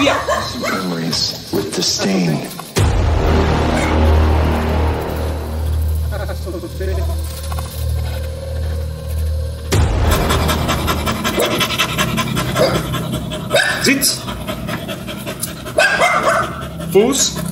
Yeah. Memories with disdain. Sitz. Fuß.